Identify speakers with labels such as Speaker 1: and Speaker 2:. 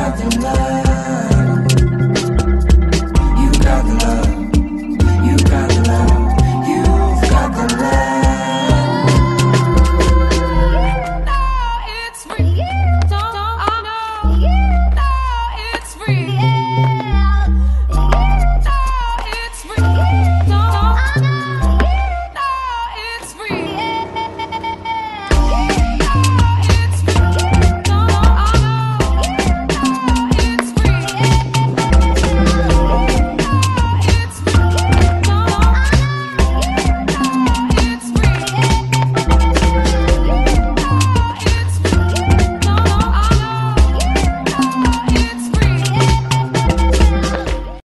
Speaker 1: nothing left.